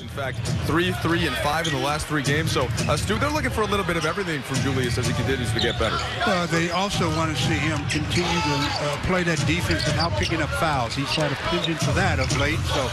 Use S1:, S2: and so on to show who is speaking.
S1: In fact, three, three, and five in the last three games. So, uh, Stu, they're looking for a little bit of everything from Julius as he continues to get better.
S2: Uh, they also want to see him continue to uh, play that defense without picking up fouls. He's had a penchant for that of late. So